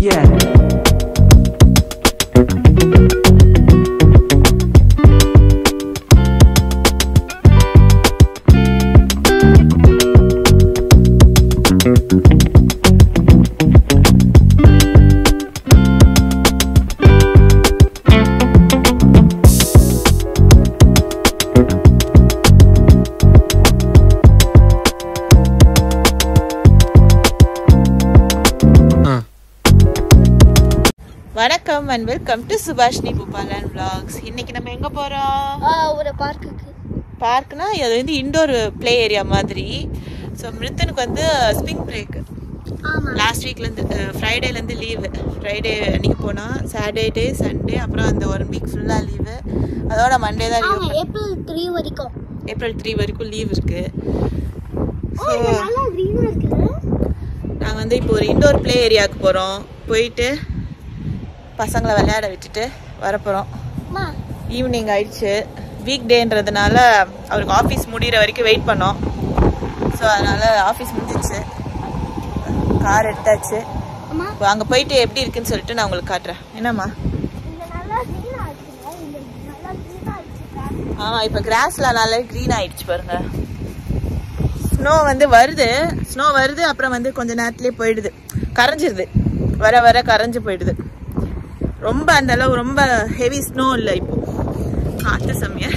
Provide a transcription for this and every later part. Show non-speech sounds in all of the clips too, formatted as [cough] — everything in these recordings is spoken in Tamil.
Yeah. Welcome to Subhashini Boopalan vlogs. இன்னைக்கு நம்ம எங்க போறோம்? ஒரு பார்க்குக்கு பார்க்னா அது வந்து இண்டோர் ப்ளே ஏரியா மாதிரி. ஸோ மிருத்தனுக்கு வந்து ஸ்ப்ரிங் பிரேக் லாஸ்ட் வீக்லேருந்து ஃப்ரைடேலேருந்து லீவு ஃப்ரைடே அன்னைக்கு போனால் சாட்டர்டே சண்டே அப்புறம் அந்த ஒன் வீக் ஃபுல்லாக லீவு அதோட மண்டே தான் லீவ் ஏப்ரல் த்ரீ வரைக்கும். ஏப்ரல் த்ரீ வரைக்கும் லீவ் இருக்குது நாங்கள் வந்து இப்போ ஒரு இண்டோர் ப்ளே ஏரியாவுக்கு போகிறோம் போயிட்டு பசங்களை விளையாட விட்டுட்டு வரப்போகிறோம் ஈவினிங் ஆயிடுச்சு. வீக் டேன்றதுனால அவருக்கு ஆஃபீஸ் முடிகிற வரைக்கும் வெயிட் பண்ணோம். ஸோ அதனால் ஆஃபீஸ் முடிஞ்சிச்சு. கார் எடுத்தாச்சு. அங்கே போயிட்டு எப்படி இருக்குன்னு சொல்லிட்டு நான் உங்களுக்கு காட்டுறேன். என்னம்மா? இந்த நல்லா க்ரீனா இருக்குங்க இந்த நல்லா க்ரீனா இருக்கு ஆ இப்போ கிராஸ்ல நல்லா க்ரீன் ஆயிடுச்சு பாருங்க. ஸ்னோ வந்து வருது. ஸ்னோ வருது அப்புறம் வந்து கொஞ்ச நேரத்துலேயே போயிடுது. கரைஞ்சிருது. வர வர கரைஞ்சு போயிடுது. ரொம்ப அந்த அளவு ரொம்ப ஹெவி ஸ்னோ இல்லை இப்போ. காற்று செம்மையா.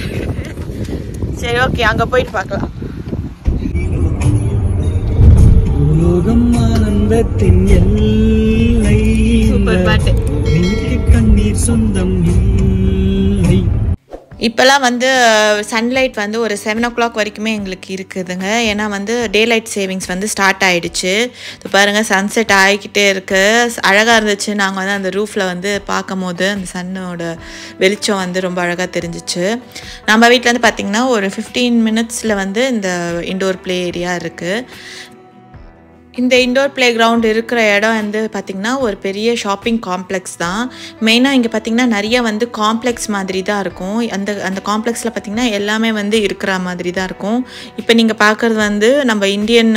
சரி ஓகே அங்கே போயிட்டு பார்க்கலாம். உலோகம் ஆனந்தத்தின் எல்லை கண்ணீர் சொந்தம் இல்லை. இப்போல்லாம் வந்து சன்லைட் வந்து ஒரு செவன் ஓ கிளாக் வரைக்குமே எங்களுக்கு இருக்குதுங்க. ஏன்னா வந்து டே லைட் சேவிங்ஸ் வந்து ஸ்டார்ட் ஆகிடுச்சு இப்போ பாருங்கள் சன்செட் ஆகிக்கிட்டே இருக்குது அழகாக இருந்துச்சு. நாங்கள் வந்து அந்த ரூஃபில் வந்து பார்க்கும் போது அந்த சன்னோட வெளிச்சம் வந்து ரொம்ப அழகாக தெரிஞ்சிச்சு. நம்ம வீட்டில் வந்து பார்த்திங்கன்னா ஒரு ஃபிஃப்டீன் மினிட்ஸில் வந்து இந்த இண்டோர் ப்ளே ஏரியா இருக்குது இந்த இண்டோர் ப்ளே கிரவுண்ட் இருக்கிற இடம் வந்து பார்த்திங்கன்னா ஒரு பெரிய ஷாப்பிங் காம்ப்ளெக்ஸ் தான். மெயினாக இங்கே பார்த்திங்கன்னா நிறைய வந்து காம்ப்ளெக்ஸ் மாதிரி தான் இருக்கும். அந்த அந்த காம்ப்ளெக்ஸில் பார்த்திங்கன்னா எல்லாமே வந்து இருக்கிற மாதிரி தான் இருக்கும். இப்போ நீங்கள் பார்க்குறது வந்து நம்ம இந்தியன்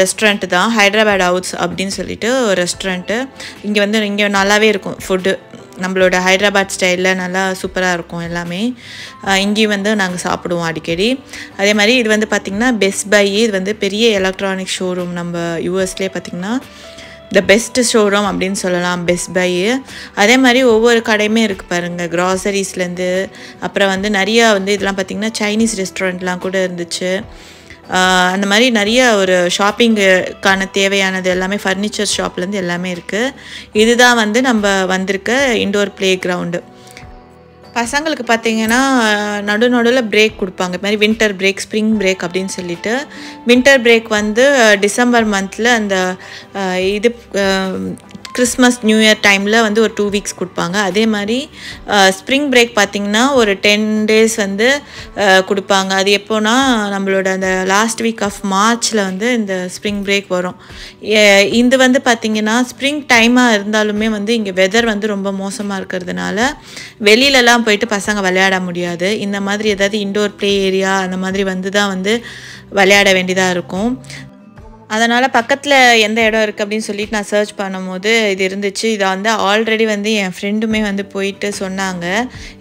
ரெஸ்டாரண்ட் தான். ஹைதராபாத் ஹவுஸ் அப்படின்னு சொல்லிட்டு ஒரு ரெஸ்டாரண்ட்டு இங்கே வந்து இங்கே நல்லாவே இருக்கும் ஃபுட்டு நம்மளோட ஹைதராபாத் ஸ்டைலில் நல்லா சூப்பராக இருக்கும் எல்லாமே. இங்கேயும் வந்து நாங்கள் சாப்பிடுவோம் அடிக்கடி. அதே மாதிரி இது வந்து பார்த்திங்கன்னா பெஸ்ட் பை இது வந்து பெரிய எலக்ட்ரானிக் ஷோரூம் நம்ம யூஎஸ்லேயே பார்த்திங்கன்னா த பெஸ்ட் ஷோரூம் அப்படின்னு சொல்லலாம் பெஸ்ட் பை அதே மாதிரி ஒவ்வொரு கடையுமே இருக்குது பாருங்கள் க்ராசரிஸ்லேருந்து அப்புறம் வந்து நிறையா வந்து இதெல்லாம் பார்த்திங்கன்னா சைனீஸ் ரெஸ்டாரண்ட்லாம் கூட இருந்துச்சு. அந்த மாதிரி நிறைய ஒரு ஷாப்பிங்குக்கான தேவையானது எல்லாமே ஃபர்னிச்சர் ஷாப்லேருந்து எல்லாமே இருக்குது இதுதான் வந்து நம்ம வந்திருக்க இண்டோர் ப்ளே கிரவுண்டு பசங்களுக்கு பார்த்தீங்கன்னா நடு நடுவில் பிரேக் கொடுப்பாங்க. இது மாதிரி வின்டர் பிரேக் ஸ்ப்ரிங் பிரேக் அப்படின்னு சொல்லிட்டு. வின்டர் பிரேக் வந்து டிசம்பர் மந்தில் அந்த இது கிறிஸ்மஸ் நியூ இயர் டைமில் வந்து ஒரு டூ வீக்ஸ் கொடுப்பாங்க. அதே மாதிரி ஸ்ப்ரிங் பிரேக் பார்த்திங்கன்னா ஒரு டென் டேஸ் வந்து கொடுப்பாங்க. அது எப்போனா நம்மளோட அந்த லாஸ்ட் வீக் ஆஃப் மார்ச்சில் வந்து இந்த ஸ்ப்ரிங் பிரேக் வரும். இது வந்து பார்த்திங்கன்னா ஸ்ப்ரிங் டைமாக இருந்தாலுமே வந்து இங்கே வெதர் வந்து ரொம்ப மோசமாக இருக்கிறதுனால வெளியிலலாம் போயிட்டு பசங்க விளையாட முடியாது. இந்த மாதிரி ஏதாவது இண்டோர் ப்ளே ஏரியா அந்த மாதிரி வந்து தான் வந்து விளையாட வேண்டியதாக இருக்கும். அதனால் பக்கத்தில் எந்த இடம் இருக்குது அப்படின்னு சொல்லிட்டு நான் சர்ச் பண்ணும்போது இது இருந்துச்சு. இதை வந்து ஆல்ரெடி வந்து என் ஃப்ரெண்டுமே வந்து போயிட்டு சொன்னாங்க.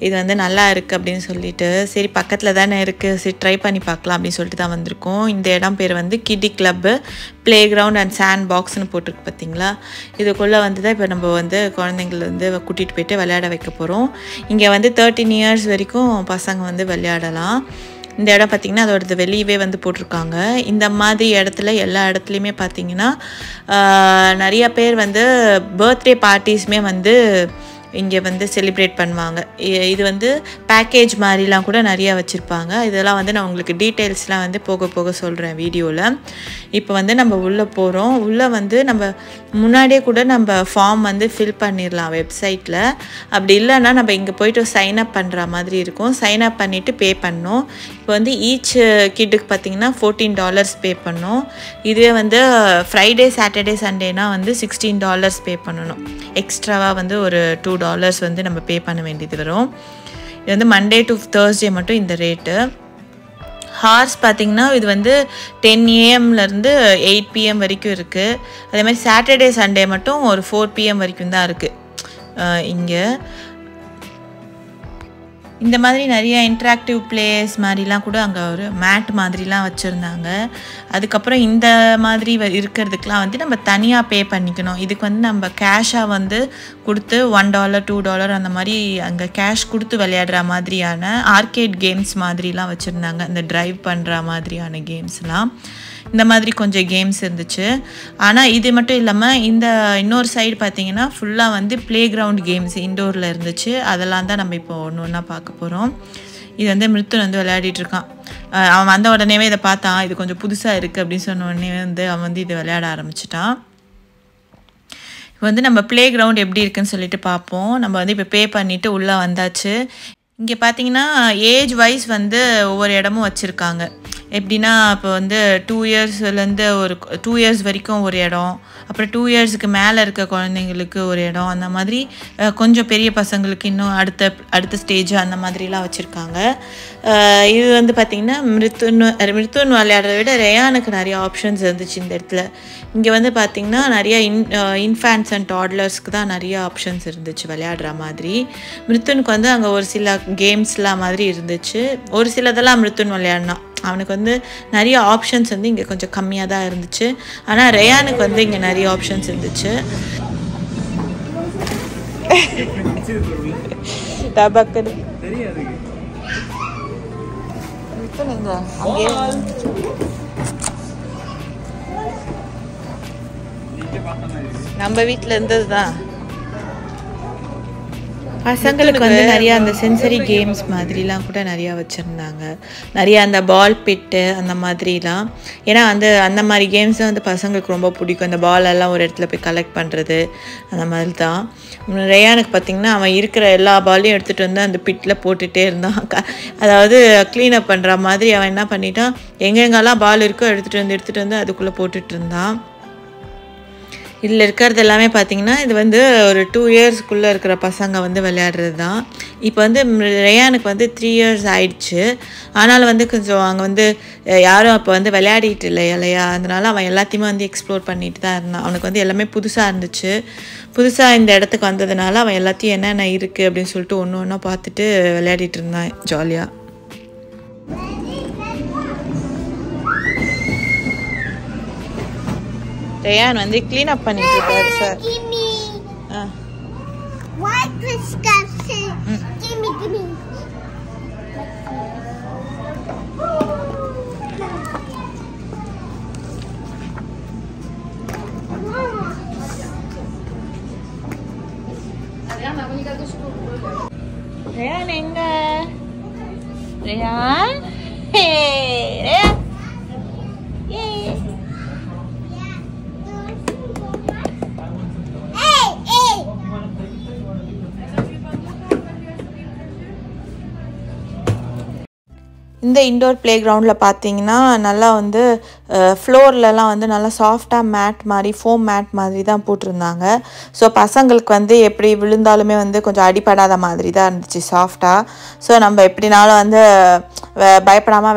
இது வந்து நல்லா இருக்குது அப்படின்னு சொல்லிட்டு. சரி பக்கத்தில் தானே இருக்குது சரி ட்ரை பண்ணி பார்க்கலாம் அப்படின்னு சொல்லிட்டு தான் வந்திருக்கோம். இந்த இடம் பேர் வந்து kitty club play ground and sand பாக்ஸ்னு போட்டிருக்கு பார்த்தீங்களா? இதுக்குள்ளே வந்து தான் இப்போ நம்ம வந்து குழந்தைங்கள வந்து கூட்டிகிட்டு போயிட்டு விளையாட வைக்க போகிறோம் இங்கே வந்து தேர்ட்டின் இயர்ஸ் வரைக்கும் பசங்க வந்து விளையாடலாம். இந்த இடம் பார்த்திங்கன்னா அதோடது வெளியவே வந்து போட்டிருக்காங்க. இந்த மாதிரி இடத்துல எல்லா இடத்துலையுமே பார்த்திங்கன்னா நிறையா நிறைய பேர் வந்து பர்த்டே பார்ட்டிஸுமே வந்து இங்கே வந்து செலிப்ரேட் பண்ணுவாங்க. இ- இது வந்து பேக்கேஜ் மாதிரிலாம் கூட நிறையா வச்சுருப்பாங்க. இதெல்லாம் வந்து நான் உங்களுக்கு டீட்டெயில்ஸ்லாம் வந்து போக போக சொல்கிறேன் வீடியோவில் இப்போ வந்து நம்ம உள்ளே போகிறோம் உள்ளே வந்து நம்ம முன்னாடியே கூட நம்ம ஃபார்ம் வந்து ஃபில் பண்ணிடலாம் வெப்சைட்டில் அப்படி இல்லைன்னா நம்ம இங்கே போயிட்டு சைன் அப் பண்ணுற மாதிரி இருக்கும். சைன் அப் பண்ணிவிட்டு பே பண்ணோம் இப்போ வந்து ஈச் கிட்டுக்கு பார்த்தீங்கன்னா ஃபோர்டீன் டாலர்ஸ் பே பண்ணோம் இதுவே வந்து ஃப்ரைடே சாட்டர்டே சண்டேனா வந்து சிக்ஸ்டீன் டாலர்ஸ் பே பண்ணணும். எக்ஸ்ட்ராவாக வந்து ஒரு டூ டாலர்ஸ் வந்து நம்ம பே பண்ண வேண்டியது வரும். இது வந்து மண்டே டு தேர்ஸ்டே மட்டும் இந்த ரேட்டு ஹார்ஸ் பார்த்திங்கன்னா இது வந்து டென் ஏஎம்லேருந்து எயிட் பிஎம் வரைக்கும் இருக்குது அதே மாதிரி சாட்டர்டே சண்டே மட்டும் ஒரு ஃபோர் பிஎம் வரைக்கும் தான் இருக்குது இங்கே. இந்த மாதிரி நிறைய இன்ட்ராக்டிவ் பிளேஸ் மாதிரிலாம் கூட அங்கே ஒரு மேட் மாதிரிலாம் வச்சுருந்தாங்க. அதுக்கப்புறம் இந்த மாதிரி வ- இருக்கிறதுக்கெலாம் வந்து நம்ம தனியாக பே பண்ணிக்கணும். இதுக்கு வந்து நம்ம கேஷாக வந்து கொடுத்து ஒன் டாலர் டூ டாலர் அந்த மாதிரி அங்கே கேஷ் கொடுத்து விளையாடுற மாதிரியான ஆர்கேட் கேம்ஸ் மாதிரிலாம் வச்சுருந்தாங்க. இந்த ட்ரைவ் பண்ணுற மாதிரியான கேம்ஸ்லாம் இந்த மாதிரி கொஞ்சம் கேம்ஸ் இருந்துச்சு. ஆனால் இது மட்டும் இல்லாமல் இந்த இன்னொரு சைடு பார்த்தீங்கன்னா ஃபுல்லாக வந்து ப்ளே கிரவுண்ட் கேம்ஸ் இண்டோரில் இருந்துச்சு. அதெல்லாம் தான் நம்ம இப்போ ஒன்று ஒன்றா பார்க்க போகிறோம் இது வந்து மிருத்துன் வந்து விளையாடிட்டு இருக்கான். அவன் வந்த உடனேவே இதை பார்த்தான். இது கொஞ்சம் புதுசாக இருக்குது அப்படின்னு சொன்ன உடனே வந்து அவன் வந்து இது விளையாட ஆரம்பிச்சிட்டான். இப்போ வந்து நம்ம ப்ளே கிரவுண்ட் எப்படி இருக்குன்னு சொல்லிட்டு பார்ப்போம். நம்ம வந்து இப்போ பே பண்ணிவிட்டு உள்ளே வந்தாச்சு. இங்கே பார்த்தீங்கன்னா ஏஜ் வைஸ் வந்து ஒவ்வொரு இடமும் வச்சுருக்காங்க. எப்படின்னா இப்போ வந்து டூ இயர்ஸ்லேருந்து ஒரு டூ இயர்ஸ் வரைக்கும் ஒரு இடம். அப்புறம் டூ இயர்ஸுக்கு மேலே இருக்க குழந்தைங்களுக்கு ஒரு இடம். அந்த மாதிரி கொஞ்சம் பெரிய பசங்களுக்கு இன்னும் அடுத்த அடுத்த ஸ்டேஜ் அந்த மாதிரிலாம் வச்சுருக்காங்க. இது வந்து பார்த்திங்கன்னா மிருத்துன்னு மிருத்துன்னு விளையாடுறத விட ரேயானுக்கு நிறைய ஆப்ஷன்ஸ் இருந்துச்சு இந்த இடத்துல. இங்கே வந்து பார்த்திங்கன்னா நிறைய இன் இன்ஃபேன்ட்ஸ் அண்ட் டாட்லர்ஸ்க்கு தான் நிறைய ஆப்ஷன்ஸ் இருந்துச்சு விளையாடுற மாதிரி. மிருத்துனுக்கு வந்து அங்கே ஒரு சில கேம்ஸ்லாம் மாதிரி இருந்துச்சு. ஒரு சிலதெல்லாம் மிருத்துன் விளையாடினா அவனுக்கு வந்து நிறைய ஆப்ஷன்ஸ் வந்து இங்கே கொஞ்சம் கம்மியாக தான் இருந்துச்சு. ஆனால் ரேயானுக்கு வந்து இங்கே நிறைய ஆப்ஷன்ஸ் இருந்துச்சு. டபக்குன்னு நம்ம வீட்டில் இருந்தது தான் பசங்களுக்கு வந்து நிறையா அந்த சென்சரி கேம்ஸ் மாதிரிலாம் கூட நிறையா வச்சுருந்தாங்க. நிறையா அந்த பால் பிட்டு அந்த மாதிரிலாம். ஏன்னா வந்து அந்த மாதிரி கேம்ஸ் வந்து பசங்களுக்கு ரொம்ப பிடிக்கும். அந்த பால் எல்லாம் ஒரு இடத்துல போய் கலெக்ட் பண்ணுறது அந்த மாதிரி தான் ரேயானுக்கு பார்த்திங்கன்னா அவன் இருக்கிற எல்லா பாலையும் எடுத்துகிட்டு வந்து அந்த பிட்டில் போட்டுகிட்டே இருந்தான். க- அதாவது க்ளீனப் பண்ணுற மாதிரி அவன் என்ன பண்ணிட்டான்? எங்கெங்கெல்லாம் பால் இருக்கோ எடுத்துகிட்டு வந்து எடுத்துகிட்டு வந்து அதுக்குள்ளே போட்டுட்டு இருந்தான். இதில் இருக்கிறது எல்லாமே பார்த்தீங்கன்னா இது வந்து ஒரு டூ இயர்ஸ்க்குள்ளே இருக்கிற பசங்க வந்து விளையாடுறது தான் இப்போ வந்து ரேயானுக்கு வந்து த்ரீ இயர்ஸ் ஆயிடுச்சு. ஆனாலும் வந்து கொஞ்சம் அங்கே வந்து யாரும் இப்போ வந்து விளையாடிட்டு இல்லை இல்லையா? அதனால அவன் எல்லாத்தையுமே வந்து எக்ஸ்ப்ளோர் பண்ணிட்டு தான் இருந்தான். அவனுக்கு வந்து எல்லாமே புதுசாக இருந்துச்சு. புதுசாக இந்த இடத்துக்கு வந்ததுனால அவன் எல்லாத்தையும் என்னென்ன இருக்குது அப்படின்னு சொல்லிட்டு ஒன்று ஒன்றா பார்த்துட்டு விளையாடிட்டு இருந்தான் ஜாலியாக ரேயான் வந்து க்ளீன் அப் பண்ணிட்டு இருக்காரு சார் Give me ஆ இந்த இண்டோர் ப்ளே கிரவுண்டில் பார்த்தீங்கன்னா நல்லா வந்து ஃப்ளோர்லலாம் வந்து நல்லா சாஃப்டாக மேட் மாதிரி ஃபோம் மேட் மாதிரி தான் போட்டிருந்தாங்க. ஸோ பசங்களுக்கு வந்து எப்படி விழுந்தாலுமே வந்து கொஞ்சம் அடிப்படாத மாதிரி தான் இருந்துச்சு சாஃப்டாக ஸோ நம்ம எப்படினாலும் வந்து வ-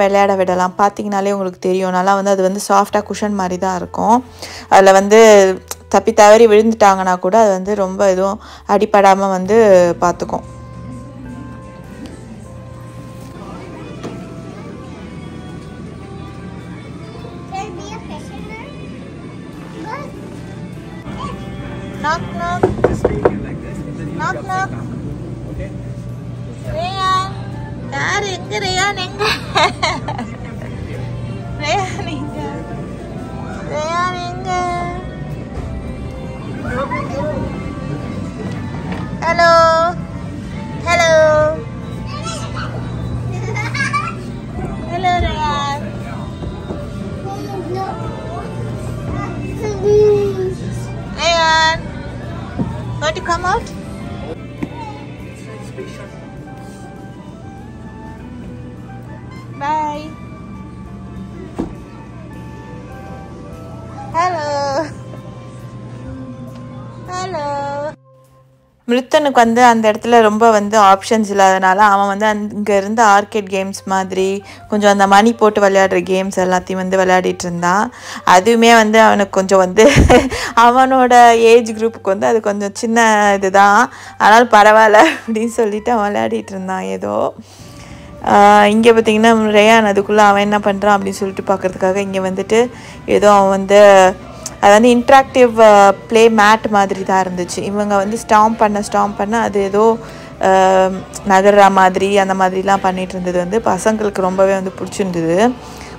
விளையாட விடலாம். பார்த்தீங்கனாலே உங்களுக்கு தெரியும் நல்லா வந்து அது வந்து சாஃப்டாக குஷன் மாதிரி தான் இருக்கும். அதில் வந்து தப்பி தவறி விழுந்துட்டாங்கன்னா கூட அது வந்து ரொம்ப எதுவும் அடிப்படாமல் வந்து பார்த்துக்கும் knock knock. Knock knock. Rayan யார் எங்க ரேயான் எங்க ரேயான் எங்க ரேயான் எங்க hello hello hello to come out மிருத்தனுக்கு வந்து அந்த இடத்துல ரொம்ப வந்து ஆப்ஷன்ஸ் இல்லாதனால அவன் வந்து அங்கே இருந்த ஆர்கேட் கேம்ஸ் மாதிரி கொஞ்சம் அந்த மணி போட்டு விளையாடுற கேம்ஸ் எல்லாத்தையும் வந்து விளையாடிட்டு இருந்தான். அதுவுமே வந்து அவனுக்கு கொஞ்சம் வந்து [laughs] அவனோட ஏஜ் குரூப்புக்கு வந்து அது கொஞ்சம் சின்ன இதுதான். ஆனால் பரவாயில்ல அப்படின்னு சொல்லிட்டு அவன் விளையாடிட்டு இருந்தான் ஏதோ. இங்கே பார்த்தீங்கன்னா ரேயான் அதுக்குள்ளே அவன் என்ன பண்ணுறான் அப்படின்னு சொல்லிட்டு பார்க்கறதுக்காக இங்கே வந்துட்டு ஏதோ அவன் வந்து அது வந்து இன்ட்ராக்டிவ் ப்ளே மேட் மாதிரி தான் இருந்துச்சு. இவங்க வந்து ஸ்டாம்ப் பண்ண ஸ்டாம்ப் பண்ண அது ஏதோ நகர்ற மாதிரி அந்த மாதிரிலாம் பண்ணிட்டு இருந்தது வந்து பசங்களுக்கு ரொம்பவே வந்து பிடிச்சிருந்தது.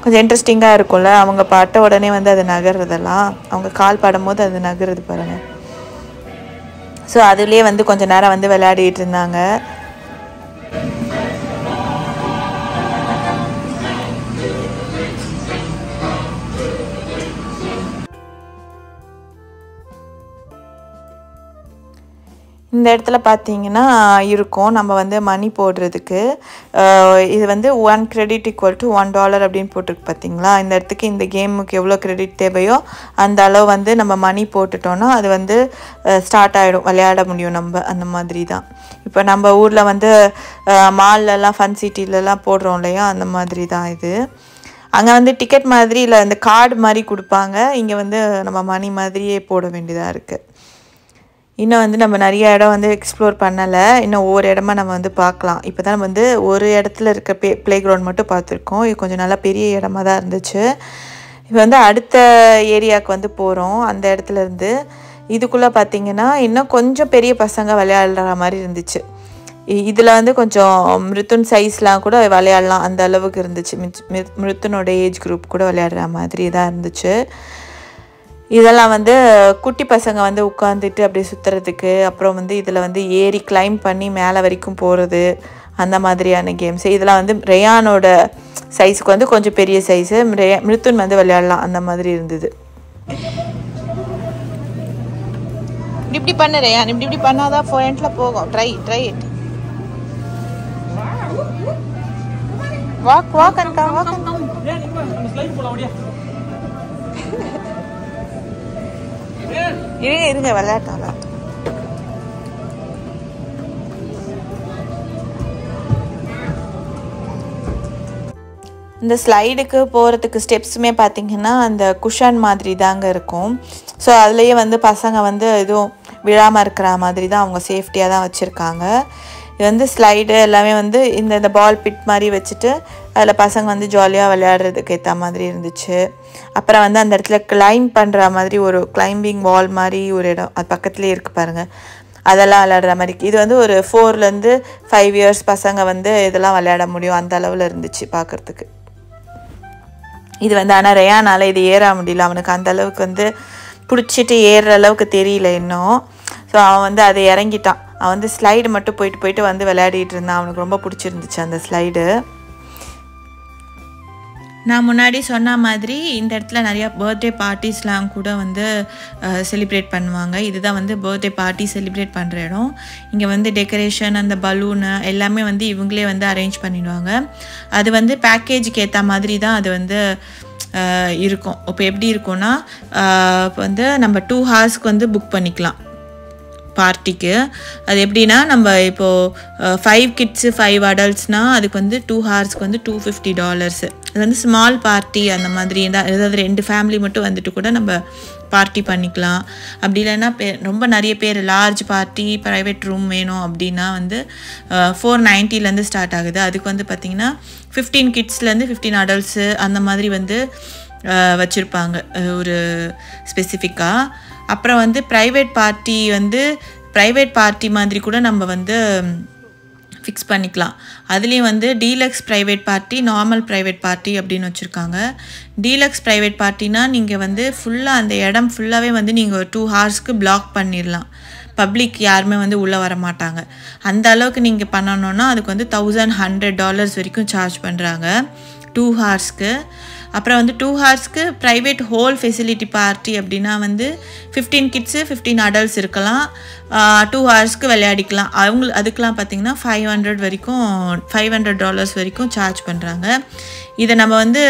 கொஞ்சம் இன்ட்ரெஸ்டிங்காக இருக்கும்ல. அவங்க பட்ட உடனே வந்து அது நகர்றதெல்லாம் அவங்க கால் படும்போது அது நகருது பாருங்கள் ஸோ அதுலேயே வந்து கொஞ்ச நேரம் வந்து விளையாடிட்டு இருந்தாங்க. இந்த இடத்துல பார்த்தீங்கன்னா இருக்கும். நம்ம வந்து மணி போடுறதுக்கு. இது வந்து one credit equal to one dollar அப்படின்னு போட்டிருக்கு பார்த்தீங்களா இந்த இடத்துக்கு இந்த கேமுக்கு எவ்வளோ கிரெடிட் தேவையோ அந்த அளவு வந்து நம்ம மணி போட்டுட்டோன்னா அது வந்து ஸ்டார்ட் ஆகிடும் விளையாட முடியும் நம்ம. அந்த மாதிரி தான் இப்போ நம்ம ஊரில் வந்து மால்லலாம் ஃபன் சிட்டிலலாம் போடுறோம் இல்லையா? அந்த மாதிரி தான் இது. அங்கே வந்து டிக்கெட் மாதிரி இல்லை இந்த கார்டு மாதிரி கொடுப்பாங்க. இங்கே வந்து நம்ம மணி மாதிரியே போட வேண்டியதாக இருக்குது இன்னும் வந்து நம்ம நிறைய இடம் வந்து எக்ஸ்ப்ளோர் பண்ணலை. இன்னும் ஒவ்வொரு இடமா நம்ம வந்து பார்க்கலாம். இப்போ தான் நம்ம வந்து ஒரு இடத்துல இருக்க பே ப்ளே கிரவுண்ட் மட்டும் பார்த்துருக்கோம். இது கொஞ்சம் நல்லா பெரிய இடமா தான் இருந்துச்சு. இப்போ வந்து அடுத்த ஏரியாவுக்கு வந்து போகிறோம் அந்த இடத்துல இருந்து இதுக்குள்ளே பார்த்தீங்கன்னா இன்னும் கொஞ்சம் பெரிய பசங்க விளையாடுற மாதிரி இருந்துச்சு. இதில் வந்து கொஞ்சம் மிருத்துன் சைஸ்லாம் கூட விளையாடலாம். அந்த அளவுக்கு இருந்துச்சு. மித்- மிருத்துனோட ஏஜ் குரூப் கூட விளையாடுற மாதிரி தான் இருந்துச்சு. இதெல்லாம் வந்து குட்டி பசங்க வந்து உட்காந்துட்டு அப்படியே சுற்றுறதுக்கு அப்புறம் வந்து இதில் வந்து ஏறி கிளைம் பண்ணி மேலே வரைக்கும் போகிறது அந்த மாதிரியான கேம்ஸ் இதெல்லாம் வந்து ரேயானோட சைஸுக்கு வந்து கொஞ்சம் பெரிய சைஸு ரேயா மிருத்துன் வந்து விளையாடலாம் அந்த மாதிரி இருந்தது. இப்படி பண்ணு ரேயான் இப்படி இப்படி பண்ணாதான் ஃபாயிண்ட்ல போகும். Try try it walk walk அன்கா walk இருங்க இருங்க விளையாட்டாலாம் இந்த ஸ்லைடுக்கு போகிறதுக்கு ஸ்டெப்ஸுமே பார்த்தீங்கன்னா அந்த குஷன் மாதிரி தாங்க இருக்கும். ஸோ அதுலேயே வந்து பசங்க வந்து எதுவும் விழாமல் இருக்கிற மாதிரி தான் அவங்க சேஃப்டியாக தான் வச்சுருக்காங்க. இது வந்து ஸ்லைடு எல்லாமே வந்து இந்த இந்த பால் பிட் மாதிரி வச்சுட்டு அதில் பசங்க வந்து ஜாலியாக விளையாடுறதுக்கு ஏற்ற மாதிரி இருந்துச்சு. அப்புறம் வந்து அந்த இடத்துல கிளைம் பண்ணுற மாதிரி ஒரு கிளைம்பிங் வால் மாதிரி ஒரு இடம். அது பக்கத்துலேயே இருக்குது பாருங்கள் அதெல்லாம் விளையாடுற மாதிரி. இது வந்து ஒரு ஃபோர்லேருந்து ஃபைவ் இயர்ஸ் பசங்க வந்து இதெல்லாம் விளையாட முடியும். அந்த அளவில் இருந்துச்சு பார்க்குறதுக்கு இது வந்து ஆனால் ரேயானால் இது ஏற முடியல. அவனுக்கு அந்த அளவுக்கு வந்து பிடிச்சிட்டு ஏறுற அளவுக்கு தெரியல இன்னும். ஸோ அவன் வந்து அதை இறங்கிட்டான். அவன் வந்து ஸ்லைடு மட்டும் போயிட்டு போயிட்டு வந்து விளையாடிட்டு இருந்தான். அவனுக்கு ரொம்ப பிடிச்சிருந்துச்சு அந்த ஸ்லைடு நான் முன்னாடி சொன்ன மாதிரி இந்த இடத்துல நிறையா பர்த்டே பார்ட்டிஸ்லாம் கூட வந்து செலிப்ரேட் பண்ணுவாங்க. இதுதான் வந்து பர்த்டே பார்ட்டி செலிப்ரேட் பண்ணுற இடம். இங்கே வந்து டெக்கரேஷன் அந்த பலூனு எல்லாமே வந்து இவங்களே வந்து அரேஞ்ச் பண்ணிடுவாங்க. அது வந்து பேக்கேஜுக்கு ஏற்ற மாதிரி தான் அது வந்து இருக்கும். இப்போ எப்படி இருக்கும்னா இப்போ வந்து நம்ம டூ ஹார்ஸ்க்கு வந்து புக் பண்ணிக்கலாம். பார்ட்டிக்கு. அது எப்படின்னா நம்ம இப்போது ஃபைவ் கிட்ஸு ஃபைவ் அடல்ட்ஸ்னால் அதுக்கு வந்து டூ ஹார்ஸ்க்கு வந்து டூ ஃபிஃப்டி டாலர்ஸு அது வந்து ஸ்மால் பார்ட்டி அந்த மாதிரி தான். ஏதாவது ரெண்டு ஃபேமிலி மட்டும் வந்துட்டு கூட நம்ம பார்ட்டி பண்ணிக்கலாம். அப்படி இல்லைன்னா பே ரொம்ப நிறைய பேர் லார்ஜ் பார்ட்டி ப்ரைவேட் ரூம் வேணும் அப்படின்னா வந்து ஃபோர் நைன்ட்டிலேருந்து ஸ்டார்ட் ஆகுது. அதுக்கு வந்து பார்த்திங்கன்னா ஃபிஃப்டீன் கிட்ஸ்லேருந்து ஃபிஃப்டீன் அடல்ட்ஸு அந்த மாதிரி வந்து வச்சுருப்பாங்க. ஒரு ஸ்பெசிஃபிக்காக அப்புறம் வந்து ப்ரைவேட் பார்ட்டி வந்து ப்ரைவேட் பார்ட்டி மாதிரி கூட நம்ம வந்து ஃபிக்ஸ் பண்ணிக்கலாம். அதுலேயும் வந்து deluxe private party normal private party அப்படின்னு வச்சுருக்காங்க. டீலக்ஸ் ப்ரைவேட் பார்ட்டினா நீங்கள் வந்து ஃபுல்லாக அந்த இடம் ஃபுல்லாகவே வந்து நீங்கள் ஒரு டூ ஹார்ஸ்க்கு பிளாக் பண்ணிடலாம். பப்ளிக் யாருமே வந்து உள்ளே வர மாட்டாங்க. அந்த அளவுக்கு நீங்கள் பண்ணணுன்னா அதுக்கு வந்து தௌசண்ட் ஹண்ட்ரட் டாலர்ஸ் வரைக்கும் சார்ஜ் பண்ணுறாங்க டூ ஹார்ஸ்க்கு அப்புறம் வந்து டூ ஹார்ஸ்க்கு ப்ரைவேட் ஹோல் ஃபெசிலிட்டி பார்ட்டி அப்படின்னா வந்து ஃபிஃப்டீன் கிட்ஸு ஃபிஃப்டீன் அடல்ட்ஸ் இருக்கலாம். டூ ஹார்ஸ்க்கு விளையாடிக்கலாம். அவங்க அதுக்கெலாம் பார்த்திங்கன்னா ஃபைவ் ஹண்ட்ரட் வரைக்கும் ஃபைவ் ஹண்ட்ரட் டாலர்ஸ் வரைக்கும் சார்ஜ் பண்ணுறாங்க இதை நம்ம வந்து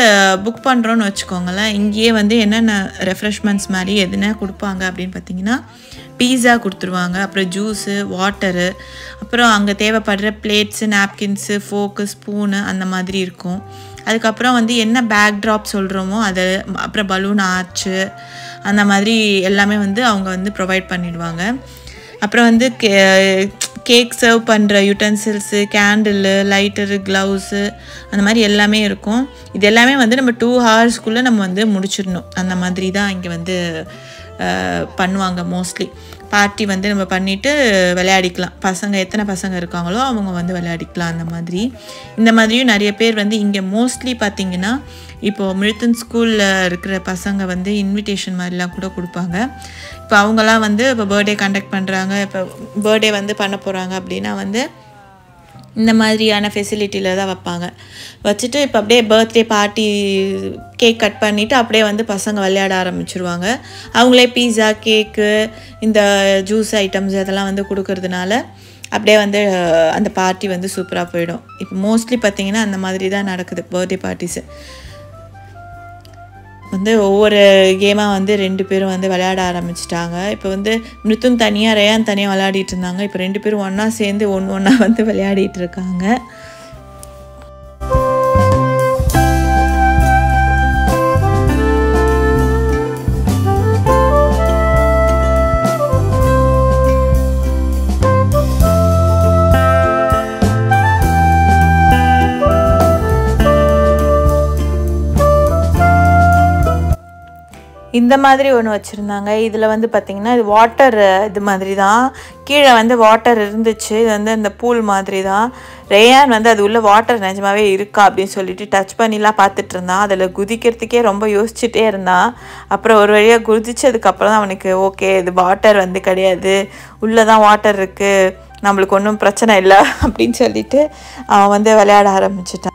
புக் பண்ணுறோன்னு வச்சுக்கோங்களேன். இங்கேயே வந்து என்னென்ன ரெஃப்ரெஷ்மெண்ட்ஸ் மாதிரி எதுனா கொடுப்பாங்க அப்படின்னு பார்த்தீங்கன்னா பீஸா கொடுத்துருவாங்க. அப்புறம் ஜூஸு வாட்டரு அப்புறம் அங்கே தேவைப்படுற பிளேட்ஸு நாப்கின்ஸு ஃபோக்கு ஸ்பூனு அந்த மாதிரி இருக்கும். அதுக்கப்புறம் வந்து என்ன பேக் ட்ராப் சொல்கிறோமோ அது அப்புறம் பலூன் ஆர்ச்சு அந்த மாதிரி எல்லாமே வந்து அவங்க வந்து ப்ரொவைட் பண்ணிடுவாங்க. அப்புறம் வந்து கே கேக் சர்வ் பண்ணுற யூட்டன்சில்ஸு கேண்டிலு லைட்டரு க்ளவுஸு அந்த மாதிரி எல்லாமே இருக்கும். இது எல்லாமே வந்து நம்ம டூ ஹவர்ஸ்க்குள்ளே நம்ம வந்து முடிச்சிடணும். அந்த மாதிரி தான் இங்கே வந்து பண்ணுவாங்க மோஸ்ட்லி பார்ட்டி வந்து நம்ம பண்ணிவிட்டு விளையாடிக்கலாம். பசங்க எத்தனை பசங்க இருக்காங்களோ அவங்க வந்து விளையாடிக்கலாம் அந்த மாதிரி. இந்த மாதிரியும் நிறைய பேர் வந்து இங்கே மோஸ்ட்லி பார்த்தீங்கன்னா இப்போது மிழுத்தன் ஸ்கூலில் இருக்கிற பசங்க வந்து இன்விடேஷன் மாதிரிலாம் கூட கொடுப்பாங்க. இப்போ அவங்களாம் வந்து இப்போ பர்த்டே கண்டக்ட் பண்ணுறாங்க இப்போ பர்த்டே வந்து பண்ண போகிறாங்க அப்படின்னா வந்து இந்த மாதிரியான ஃபெசிலிட்டியில் தான் வைப்பாங்க. வச்சுட்டு இப்போ அப்படியே பர்த்டே பார்ட்டி கேக் கட் பண்ணிவிட்டு அப்படியே வந்து பசங்க விளையாட ஆரம்பிச்சிருவாங்க. அவங்களே பீஸா கேக்கு இந்த ஜூஸ் ஐட்டம்ஸ் அதெல்லாம் வந்து கொடுக்கறதுனால அப்படியே வந்து அந்த பார்ட்டி வந்து சூப்பராக போயிடும். இப்போ மோஸ்ட்லி பார்த்திங்கன்னா அந்த மாதிரி தான் நடக்குது பர்த்டே பார்ட்டிஸு வந்து ஒவ்வொரு கேமாக வந்து ரெண்டு பேரும் வந்து விளையாட ஆரம்பிச்சிட்டாங்க. இப்போ வந்து மிருத்தும் தனியாக ரேயான் தனியாக விளையாடிட்டு இருந்தாங்க. இப்போ ரெண்டு பேரும் ஒன்றா சேர்ந்து ஒன்று ஒன்றா வந்து விளையாடிட்டு இருக்காங்க. இந்த மாதிரி ஒன்று வச்சுருந்தாங்க. இதில் வந்து பார்த்திங்கன்னா இது வாட்டர் இது மாதிரி தான் கீழே வந்து வாட்டர் இருந்துச்சு. இது வந்து அந்த பூல் மாதிரி தான் ரேயான் வந்து அது உள்ளே வாட்டர் நிஜமாவே இருக்கா அப்படின்னு சொல்லிட்டு டச் பண்ணிலாம் பார்த்துட்டு இருந்தான். அதில் குதிக்கிறதுக்கே ரொம்ப யோசிச்சுட்டே இருந்தான். அப்புறம் ஒரு வழியாக குதிச்சதுக்கப்புறம் தான் அவனுக்கு ஓகே இது வாட்டர் வந்து கிடையாது. உள்ளே தான் வாட்டர் இருக்குது நம்மளுக்கு ஒன்றும் பிரச்சனை இல்லை. அப்படின்னு சொல்லிட்டு அவன் வந்து விளையாட ஆரம்பிச்சிட்டான்.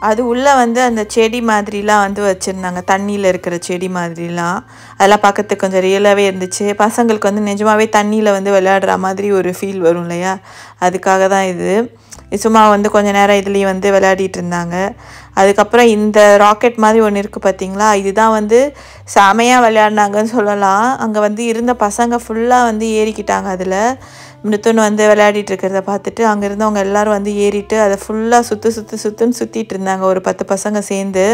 அது உள்ளே வந்து அந்த செடி மாதிரிலாம் வந்து வச்சுருந்தாங்க. தண்ணியில் இருக்கிற செடி மாதிரிலாம். அதெல்லாம் பார்க்கறதுக்கு கொஞ்சம் ரியலாகவே இருந்துச்சு. பசங்களுக்கு வந்து நிஜமாகவே தண்ணியில் வந்து விளையாடுற மாதிரி ஒரு ஃபீல் வரும் இல்லையா? அதுக்காக தான் இது. சும்மா வந்து கொஞ்ச நேரம் இதுலேயும் வந்து விளையாடிட்டு இருந்தாங்க. அதுக்கப்புறம் இந்த ராக்கெட் மாதிரி ஒன்று இருக்குது பார்த்தீங்களா? இதுதான் வந்து செமையாக விளையாடினாங்கன்னு சொல்லலாம். அங்கே வந்து இருந்த பசங்க ஃபுல்லாக வந்து ஏறிக்கிட்டாங்க அதில். மிருத்துன்னு வந்து விளையாடிட்டு இருக்கிறத பார்த்துட்டு அங்கேருந்து அவங்க எல்லாரும் வந்து ஏறிட்டு அதை ஃபுல்லாக சுற்று சுற்று சுற்றுன்னு சுற்றிட்டு இருந்தாங்க. ஒரு பத்து பசங்க சேர்ந்து.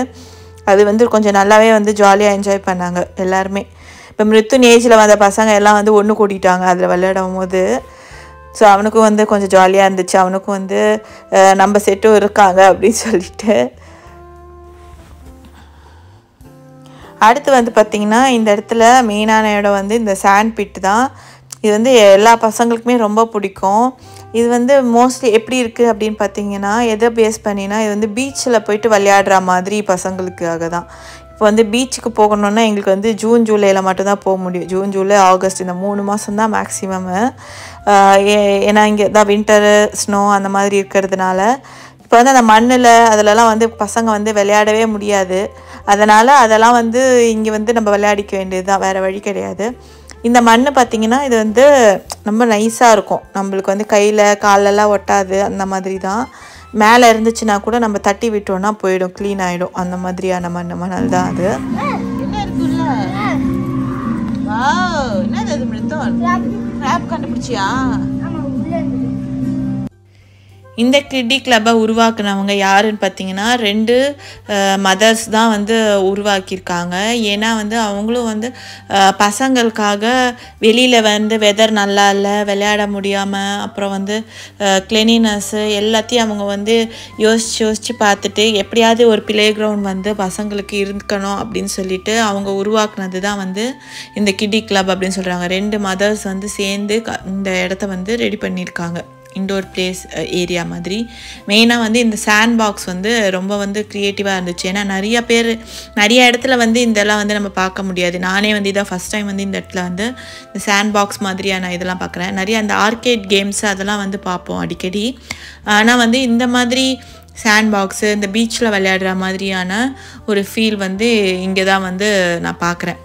அது வந்து கொஞ்சம் நல்லாவே வந்து ஜாலியாக என்ஜாய் பண்ணாங்க எல்லாருமே. இப்போ மிருத்துன் ஏஜில் வந்த பசங்க எல்லாம் வந்து ஒன்று கூட்டிட்டாங்க. அதில் விளையாடும் போது. ஸோ அவனுக்கும் வந்து கொஞ்சம் ஜாலியாக இருந்துச்சு. அவனுக்கும் வந்து நம்ம செட்டும் இருக்காங்க அப்படின்னு சொல்லிட்டு. அடுத்து வந்து பார்த்திங்கன்னா இந்த இடத்துல மெயினான இடம் வந்து இந்த சாண்ட் பிட் தான். இது வந்து எல்லா பசங்களுக்குமே ரொம்ப பிடிக்கும். இது வந்து மோஸ்ட்லி எப்படி இருக்குது அப்படின்னு பார்த்தீங்கன்னா எதை பேஸ் பண்ணினா இது வந்து பீச்சில் போயிட்டு விளையாடுற மாதிரி பசங்களுக்காக தான். இப்போ வந்து பீச்சுக்கு போகணுன்னா எங்களுக்கு வந்து ஜூன் ஜூலையில் மட்டும்தான் போக முடியும். ஜூன் ஜூலை ஆகஸ்ட் இந்த மூணு மாதம் தான் மேக்ஸிமம்மு ஏன்னா இங்கே தான் வின்டரு ஸ்னோ அந்த மாதிரி இருக்கிறதுனால. இப்போ வந்து அந்த மண்ணில் அதிலலாம் வந்து பசங்க வந்து விளையாடவே முடியாது. அதனால் அதெல்லாம் வந்து இங்கே வந்து நம்ம விளையாடிக்க வேண்டியது தான் வேறு வழி கிடையாது. இந்த மண் பார்த்திங்கன்னா இது வந்து ரொம்ப நைஸாக இருக்கும். நம்மளுக்கு வந்து கையில் காலெல்லாம் ஒட்டாது அந்த மாதிரி தான் மேலே இருந்துச்சுன்னா கூட நம்ம தட்டி விட்டோம்னா போயிடும் க்ளீன் ஆகிடும் அந்த மாதிரியான மண் மணல் தான் அது என்ன இருக்குல்ல என்னது அது மிருத்தம்? கண்டுபிடிச்சியா? இந்த கிட்டி கிளப்பை உருவாக்குனவங்க யாருன்னு பார்த்தீங்கன்னா ரெண்டு மதர்ஸ் தான் வந்து உருவாக்கியிருக்காங்க. ஏன்னா வந்து அவங்களும் வந்து பசங்களுக்காக வெளியில் வந்து வெதர் நல்லா இல்லை விளையாட முடியாமல் அப்புறம் வந்து கிளீனினஸ்ஸு எல்லாத்தையும் அவங்க வந்து யோசித்து யோசித்து பார்த்துட்டு எப்படியாவது ஒரு பிளே கிரவுண்ட் வந்து பசங்களுக்கு இருக்கணும் அப்படின்னு சொல்லிட்டு அவங்க உருவாக்குனது தான் வந்து இந்த கிட்டி கிளப் அப்படின்னு சொல்கிறாங்க ரெண்டு மதர்ஸ் வந்து சேர்ந்து க- இந்த இடத்த வந்து ரெடி பண்ணியிருக்காங்க. இண்டோர் பிளேஸ் ஏரியா மாதிரி. மெயினாக வந்து இந்த சாண்ட் பாக்ஸ் வந்து ரொம்ப வந்து க்ரியேட்டிவாக இருந்துச்சு. ஏன்னா நிறைய பேர் நிறைய இடத்துல வந்து இதெல்லாம் வந்து நம்ம பார்க்க முடியாது. நானே வந்து இதான் ஃபஸ்ட் டைம் வந்து இந்த இடத்துல வந்து இந்த சாண்ட் பாக்ஸ் மாதிரியான இதெல்லாம் பார்க்குறேன். நிறைய அந்த ஆர்கேட் கேம்ஸ் அதெல்லாம் வந்து பார்ப்போம் அடிக்கடி. ஆனால் வந்து இந்த மாதிரி சாண்ட் பாக்ஸு இந்த பீச்சில் விளையாடுற மாதிரியான ஒரு ஃபீல் வந்து இங்கே தான் வந்து நான் பார்க்குறேன்.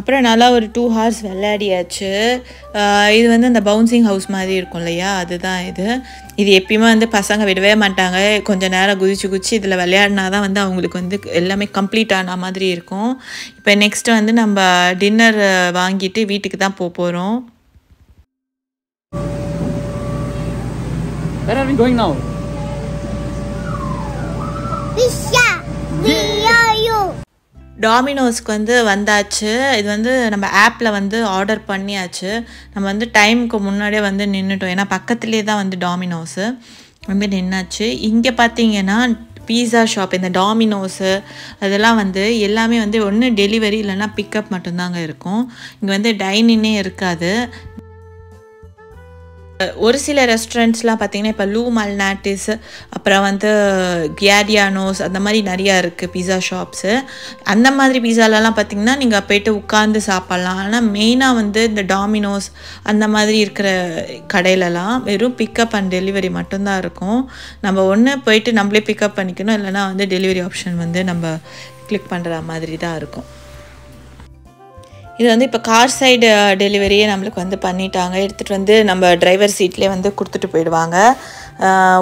அப்புறம் நல்லா ஒரு டூ ஹார்ஸ் விளையாடியாச்சு. இது வந்து அந்த பவுன்சிங் ஹவுஸ் மாதிரி இருக்கும் இல்லையா? அதுதான் இது. இது எப்பயுமே வந்து பசங்க விடவே மாட்டாங்க. கொஞ்ச நேரம் குதிச்சு குதிச்சு இதில் விளையாடினா தான் வந்து அவங்களுக்கு வந்து எல்லாமே கம்ப்ளீட் ஆன மாதிரி இருக்கும். இப்போ நெக்ஸ்ட் வந்து நம்ம டின்னர் வாங்கிட்டு வீட்டுக்கு தான் போக போகிறோம் Where are we going now? V-O-U. டாமினோஸ்க்கு வந்து வந்தாச்சு. இது வந்து நம்ம ஆப்பில் வந்து ஆர்டர் பண்ணியாச்சு. நம்ம வந்து டைமுக்கு முன்னாடியே வந்து நின்றுட்டோம் ஏன்னா பக்கத்துலேயே தான் வந்து டாமினோஸு வந்து நின்னாச்சு. இங்கே பார்த்தீங்கன்னா பீஸா ஷாப் இந்த டாமினோஸு அதெல்லாம் வந்து எல்லாமே வந்து ஒன்று டெலிவரி இல்லைன்னா பிக்கப் மட்டும்தாங்க இருக்கும். இங்கே வந்து டைனின்னே இருக்காது. ஒரு சில ரெஸ்டாரண்ட்ஸ்லாம் பார்த்தீங்கன்னா இப்போ லூ மல்நாட்டிஸ் அப்புறம் வந்து கியாடியானோஸ் அந்த மாதிரி நிறையா இருக்குது பீஸா ஷாப்ஸு அந்த மாதிரி பீஸாலலாம் பார்த்தீங்கன்னா நீங்கள் போயிட்டு உட்காந்து சாப்பிட்லாம். ஆனால் மெயினாக வந்து இந்த டாமினோஸ் அந்த மாதிரி இருக்கிற கடையிலலாம் வெறும் பிக்கப் அண்ட் டெலிவரி மட்டும்தான் இருக்கும். நம்ம ஒன்று போயிட்டு நம்மளே பிக்கப் பண்ணிக்கணும். இல்லைனா வந்து டெலிவரி ஆப்ஷன் வந்து நம்ம கிளிக் பண்ணுற மாதிரி தான் இருக்கும். இது வந்து இப்போ கார் சைடு டெலிவரியே நம்மளுக்கு வந்து பண்ணிட்டாங்க. எடுத்துகிட்டு வந்து நம்ம டிரைவர் சீட்லேயே வந்து கொடுத்துட்டு போயிடுவாங்க.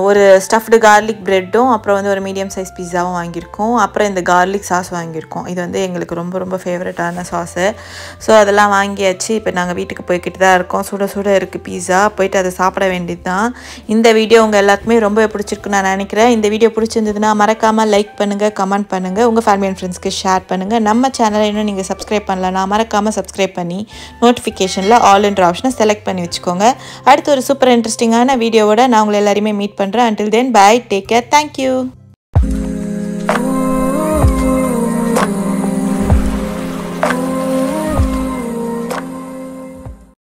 ஒரு ஸ்டஃப்டு கார்லிக் ப்ரெட்டும் அப்புறம் வந்து ஒரு மீடியம் சைஸ் பீஸாவும் வாங்கியிருக்கோம். அப்புறம் இந்த கார்லிக் சாஸ் வாங்கியிருக்கோம். இது வந்து எங்களுக்கு ரொம்ப ரொம்ப ஃபேவரட்டான சாஸு ஸோ அதெல்லாம் வாங்கியாச்சு. இப்போ நாங்கள் வீட்டுக்கு போய்கிட்டு தான் இருக்கோம். சுட சுட இருக்குது பீஸா போயிட்டு அதை சாப்பிட வேண்டியது தான் இந்த வீடியோ உங்கள் எல்லாருக்குமே ரொம்ப பிடிச்சிருக்குன்னு நான் நினைக்கிறேன். இந்த வீடியோ பிடிச்சிருந்ததுன்னா மறக்காமல் லைக் பண்ணுங்கள் கமெண்ட் பண்ணுங்கள் உங்கள் ஃபேமிலி அண்ட் ஃப்ரெண்ட்ஸ்க்கு ஷேர் பண்ணுங்கள் நம்ம சேனலை இன்னும் நீங்கள் சப்ஸ்கிரைப் பண்ணலன்னா மறக்காமல் சப்ஸ்கிரைப் பண்ணி நோட்டிஃபிகேஷனில் ஆல் என்ற ஆப்ஷனை செலக்ட் பண்ணி வச்சுக்கோங்க. அடுத்து ஒரு சூப்பர் இன்ட்ரெஸ்டிங்கான வீடியோவோட நான் உங்களை எல்லாருமே மீட் பண்ணுறேன் until then bye take care thank you